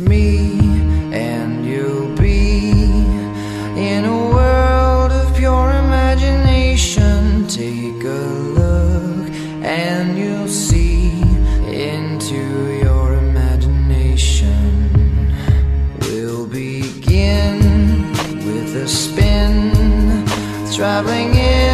Me, and you'll be in a world of pure imagination. Take a look, and you'll see into your imagination. We'll begin with a spin, traveling in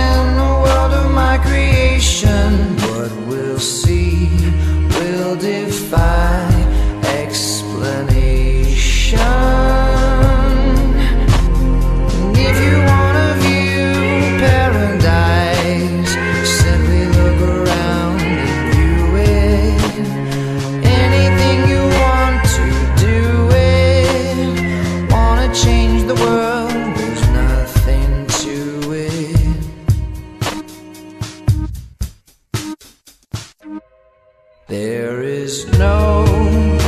No